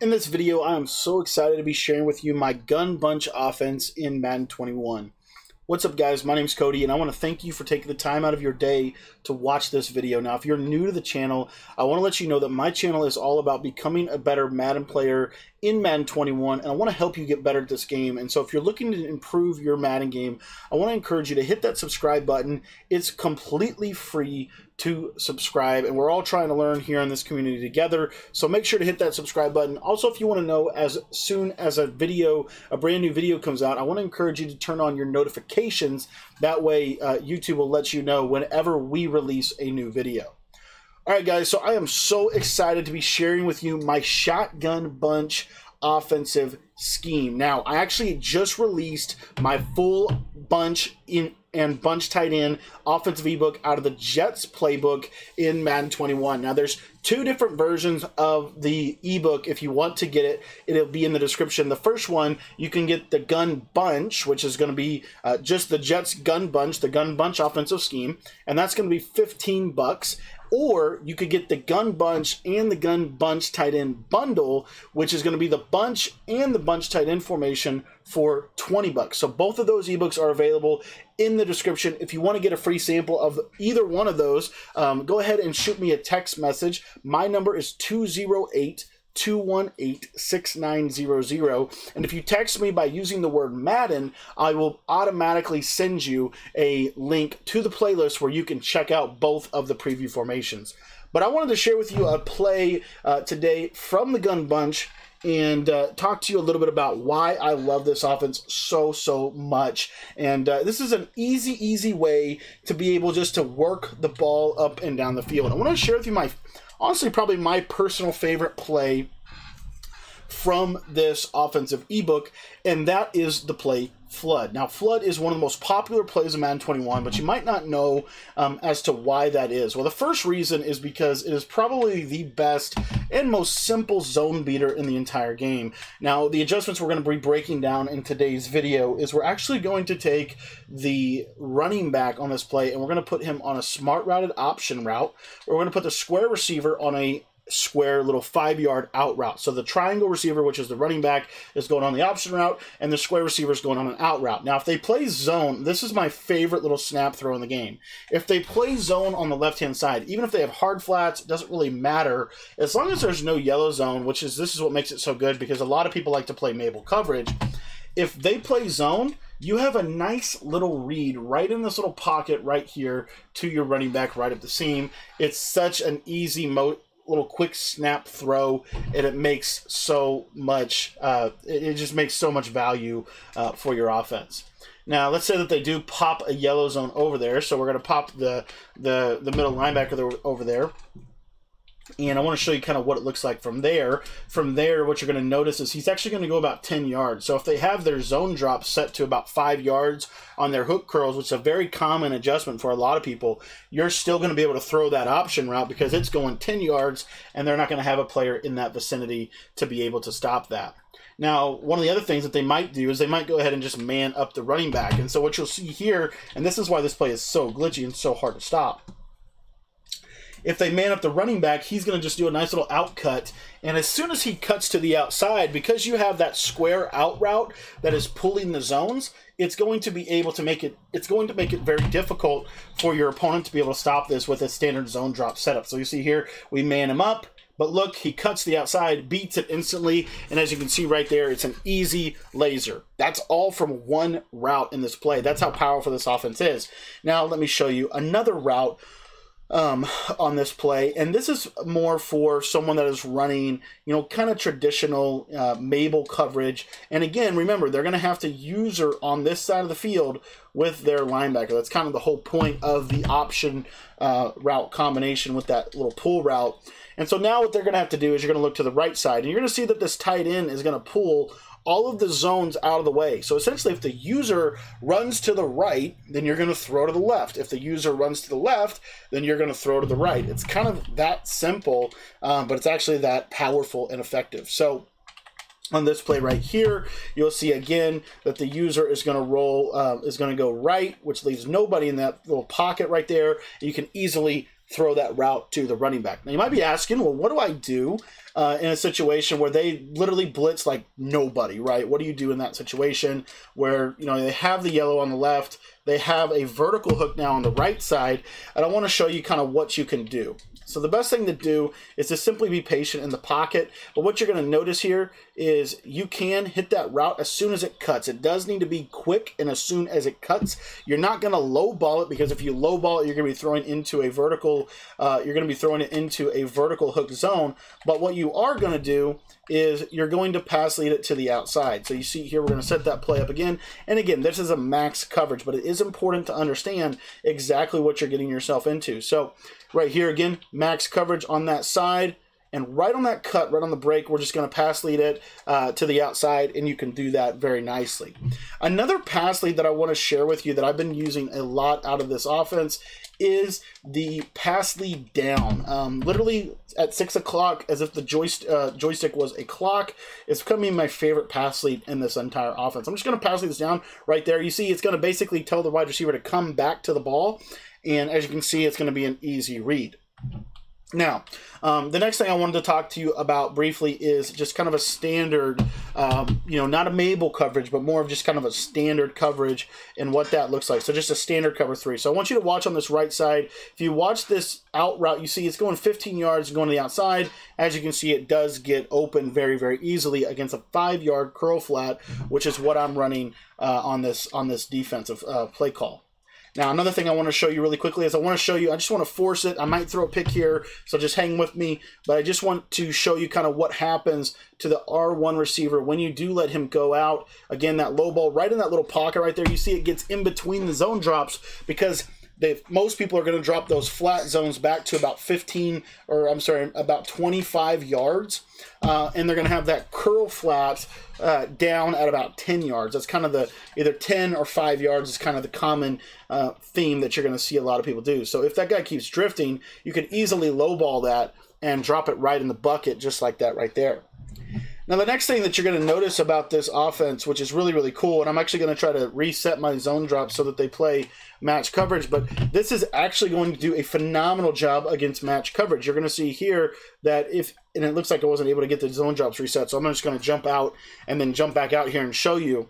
In this video, I am so excited to be sharing with you my gun bunch offense in Madden 21. What's up guys, my name is Cody and I want to thank you for taking the time out of your day to watch this video. Now if you're new to the channel, I want to let you know that my channel is all about becoming a better Madden player in Madden 21 and I want to help you get better at this game. And so if you're looking to improve your Madden game, I want to encourage you to hit that subscribe button. It's completely free to subscribe and we're all trying to learn here in this community together so make sure to hit that subscribe button also if you want to know as soon as a video a brand new video comes out i want to encourage you to turn on your notifications that way uh, youtube will let you know whenever we release a new video all right guys so i am so excited to be sharing with you my shotgun bunch offensive scheme. Now, I actually just released my full bunch in and bunch tight end offensive ebook out of the Jets playbook in Madden 21. Now, there's two different versions of the ebook. If you want to get it, it'll be in the description. The first one, you can get the gun bunch, which is going to be uh, just the Jets gun bunch, the gun bunch offensive scheme, and that's going to be 15 bucks. Or you could get the Gun Bunch and the Gun Bunch tight end bundle, which is going to be the bunch and the bunch tight end formation for 20 bucks. So both of those ebooks are available in the description. If you want to get a free sample of either one of those, um, go ahead and shoot me a text message. My number is 208 218-6900 and if you text me by using the word Madden I will automatically send you a link to the playlist where you can check out both of the preview formations but I wanted to share with you a play uh, today from the gun bunch and uh, talk to you a little bit about why I love this offense so, so much. And uh, this is an easy, easy way to be able just to work the ball up and down the field. I want to share with you my honestly probably my personal favorite play from this offensive ebook, and that is the play Flood. Now, Flood is one of the most popular plays in Madden 21, but you might not know um, as to why that is. Well, the first reason is because it is probably the best and most simple zone beater in the entire game. Now, the adjustments we're going to be breaking down in today's video is we're actually going to take the running back on this play and we're going to put him on a smart routed option route. We're going to put the square receiver on a square little five yard out route. So the triangle receiver, which is the running back, is going on the option route, and the square receiver is going on an out route. Now, if they play zone, this is my favorite little snap throw in the game. If they play zone on the left hand side, even if they have hard flats, it doesn't really matter as long as there's no yellow zone, which is this is what makes it so good because a lot of people like to play Mabel coverage. If they play zone, you have a nice little read right in this little pocket right here to your running back right at the seam. It's such an easy mo little quick snap throw, and it makes so much. Uh, it, it, just makes so much value uh, for your offense. Now, let's say that they do pop a yellow zone over there, so we're going to pop the the the middle linebacker over there and I want to show you kind of what it looks like from there. From there, what you're going to notice is he's actually going to go about 10 yards. So if they have their zone drop set to about 5 yards on their hook curls, which is a very common adjustment for a lot of people, you're still going to be able to throw that option route because it's going 10 yards, and they're not going to have a player in that vicinity to be able to stop that. Now, one of the other things that they might do is they might go ahead and just man up the running back. And so what you'll see here, and this is why this play is so glitchy and so hard to stop, if they man up the running back, he's going to just do a nice little out cut. And as soon as he cuts to the outside, because you have that square out route that is pulling the zones, it's going to be able to make it it's going to make it very difficult for your opponent to be able to stop this with a standard zone drop setup. So you see here, we man him up, but look, he cuts the outside, beats it instantly, and as you can see right there, it's an easy laser. That's all from one route in this play. That's how powerful this offense is. Now let me show you another route um, on this play. And this is more for someone that is running, you know, kind of traditional uh, Mabel coverage. And again, remember, they're going to have to user on this side of the field with their linebacker. That's kind of the whole point of the option uh, route combination with that little pull route. And so now what they're going to have to do is you're going to look to the right side. And you're going to see that this tight end is going to pull all of the zones out of the way. So essentially, if the user runs to the right, then you're going to throw to the left. If the user runs to the left, then you're going to throw to the right. It's kind of that simple, um, but it's actually that powerful and effective. So on this play right here, you'll see again that the user is going to roll, uh, is going to go right, which leaves nobody in that little pocket right there. You can easily throw that route to the running back. Now you might be asking, well, what do I do uh, in a situation where they literally blitz like nobody, right? What do you do in that situation where you know they have the yellow on the left, they have a vertical hook now on the right side, and I want to show you kind of what you can do. So the best thing to do is to simply be patient in the pocket. But what you're going to notice here is you can hit that route as soon as it cuts. It does need to be quick and as soon as it cuts. You're not going to low ball it because if you low ball it, you're going to be throwing into a vertical. Uh, you're going to be throwing it into a vertical hook zone. But what you are going to do is you're going to pass lead it to the outside. So you see here, we're going to set that play up again. And again, this is a max coverage, but it is important to understand exactly what you're getting yourself into. So right here again, max coverage on that side. And right on that cut, right on the break, we're just going to pass lead it uh, to the outside, and you can do that very nicely. Another pass lead that I want to share with you that I've been using a lot out of this offense is the pass lead down. Um, literally at 6 o'clock, as if the joyst uh, joystick was a clock, it's becoming my favorite pass lead in this entire offense. I'm just going to pass lead this down right there. You see, it's going to basically tell the wide receiver to come back to the ball, and as you can see, it's going to be an easy read. Now, um, the next thing I wanted to talk to you about briefly is just kind of a standard, um, you know, not a Mabel coverage, but more of just kind of a standard coverage and what that looks like. So just a standard cover three. So I want you to watch on this right side. If you watch this out route, you see it's going 15 yards going to the outside. As you can see, it does get open very, very easily against a five yard curl flat, which is what I'm running uh, on this on this defensive uh, play call. Now, another thing I want to show you really quickly is I want to show you, I just want to force it. I might throw a pick here, so just hang with me. But I just want to show you kind of what happens to the R1 receiver when you do let him go out. Again, that low ball right in that little pocket right there. You see it gets in between the zone drops because they most people are going to drop those flat zones back to about 15 or I'm sorry about 25 yards uh, and they're going to have that curl flat uh, down at about 10 yards. That's kind of the either 10 or 5 yards is kind of the common uh, theme that you're going to see a lot of people do. So if that guy keeps drifting you could easily lowball that and drop it right in the bucket just like that right there now, the next thing that you're going to notice about this offense, which is really, really cool, and I'm actually going to try to reset my zone drop so that they play match coverage, but this is actually going to do a phenomenal job against match coverage. You're going to see here that if, and it looks like I wasn't able to get the zone drops reset, so I'm just going to jump out and then jump back out here and show you.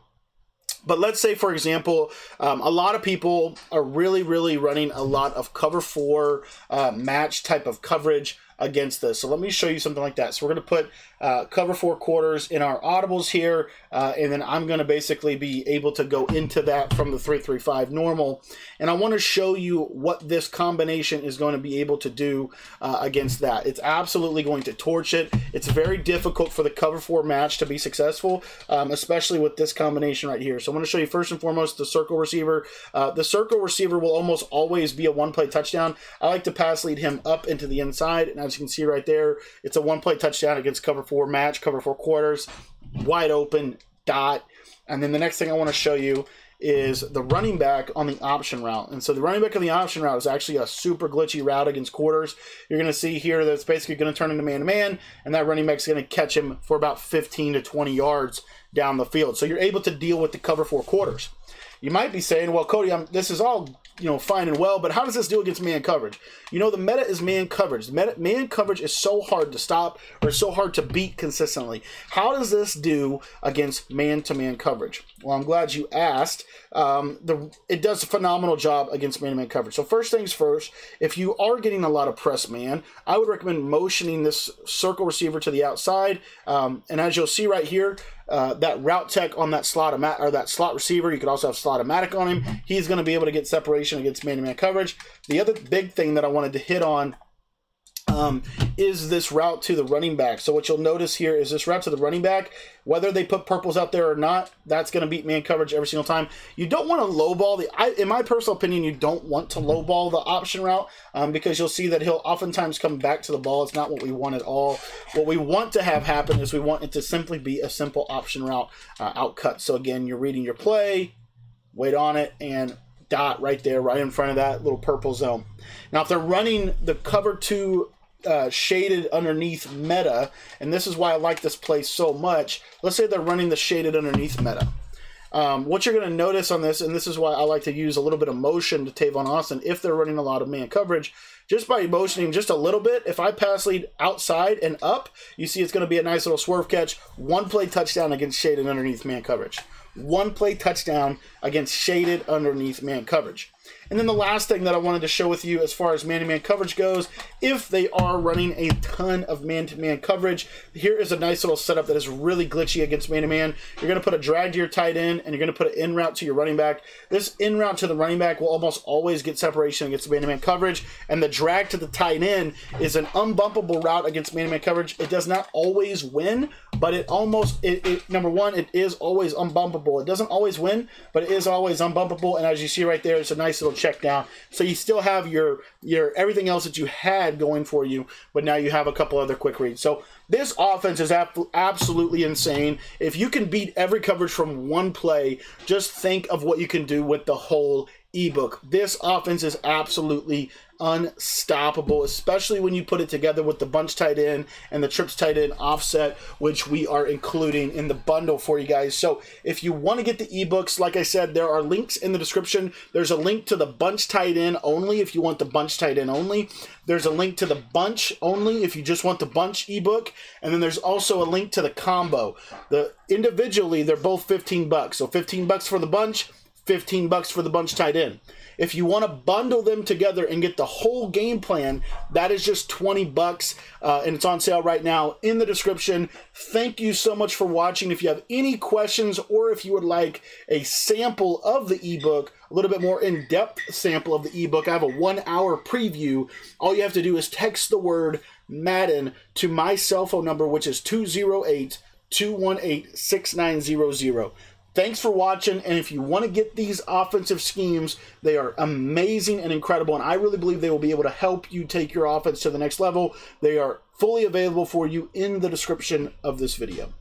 But let's say, for example, um, a lot of people are really, really running a lot of cover four uh, match type of coverage against this. So let me show you something like that. So we're going to put uh, cover four quarters in our audibles here, uh, and then I'm going to basically be able to go into that from the 335 normal. And I want to show you what this combination is going to be able to do uh, against that. It's absolutely going to torch it. It's very difficult for the cover four match to be successful, um, especially with this combination right here. So I'm going to show you first and foremost the circle receiver. Uh, the circle receiver will almost always be a one-play touchdown. I like to pass lead him up into the inside, and as you can see right there, it's a one-play touchdown against cover four match, cover four quarters, wide open, dot. And then the next thing I want to show you is the running back on the option route. And so the running back on the option route is actually a super glitchy route against quarters. You're going to see here that it's basically going to turn into man-to-man, and that running back is going to catch him for about 15 to 20 yards down the field. So you're able to deal with the cover four quarters. You might be saying, well, Cody, I'm, this is all you know fine and well, but how does this do against man coverage? You know, the meta is man coverage. Meta, man coverage is so hard to stop or so hard to beat consistently. How does this do against man-to-man coverage? Well, I'm glad you asked. Um, the it does a phenomenal job against man-to-man coverage. So first things first, if you are getting a lot of press man, I would recommend motioning this circle receiver to the outside. Um, and as you'll see right here, uh, that route tech on that slot or that slot receiver. You could also have slot-o-matic on him. He's going to be able to get separation against man-to-man coverage. The other big thing that I wanted to hit on um, is this route to the running back. So what you'll notice here is this route to the running back, whether they put purples out there or not, that's going to beat man coverage every single time. You don't want to lowball the, I, in my personal opinion, you don't want to lowball the option route um, because you'll see that he'll oftentimes come back to the ball. It's not what we want at all. What we want to have happen is we want it to simply be a simple option route uh, outcut. So again, you're reading your play, wait on it, and dot right there, right in front of that little purple zone. Now, if they're running the cover two uh, shaded underneath meta, and this is why I like this play so much. Let's say they're running the shaded underneath meta. Um, what you're going to notice on this, and this is why I like to use a little bit of motion to Tavon Austin if they're running a lot of man coverage. just by motioning just a little bit, if I pass lead outside and up, you see it's going to be a nice little swerve catch. One play touchdown against shaded underneath man coverage. One play touchdown against shaded underneath man coverage. And then the last thing that I wanted to show with you as far as man-to-man coverage goes, if they are running a ton of man-to-man coverage, here is a nice little setup that is really glitchy against man-to-man. You're going to put a drag to your tight end, and you're going to put an in route to your running back. This in route to the running back will almost always get separation against man-to-man coverage, and the drag to the tight end is an unbumpable route against man-to-man coverage. It does not always win, but it almost, it, it number one, it is always unbumpable. It doesn't always win, but it is always unbumpable, and as you see right there, it's a nice little check down. So you still have your your everything else that you had going for you, but now you have a couple other quick reads. So this offense is absolutely insane. If you can beat every coverage from one play, just think of what you can do with the whole ebook. This offense is absolutely unstoppable, especially when you put it together with the bunch tight end and the trips tight end offset, which we are including in the bundle for you guys. So if you want to get the ebooks, like I said, there are links in the description. There's a link to the bunch tight end only if you want the bunch tight end only. There's a link to the bunch only if you just want the bunch ebook, and then there's also a link to the combo. The individually, they're both 15 bucks. So 15 bucks for the bunch, 15 bucks for the bunch tight end. If you want to bundle them together and get the whole game plan, that is just 20 bucks uh, and it's on sale right now in the description. Thank you so much for watching. If you have any questions or if you would like a sample of the ebook, a little bit more in-depth sample of the ebook, I have a one-hour preview. All you have to do is text the word Madden to my cell phone number, which is 208 218 6900. Thanks for watching, and if you want to get these offensive schemes, they are amazing and incredible, and I really believe they will be able to help you take your offense to the next level. They are fully available for you in the description of this video.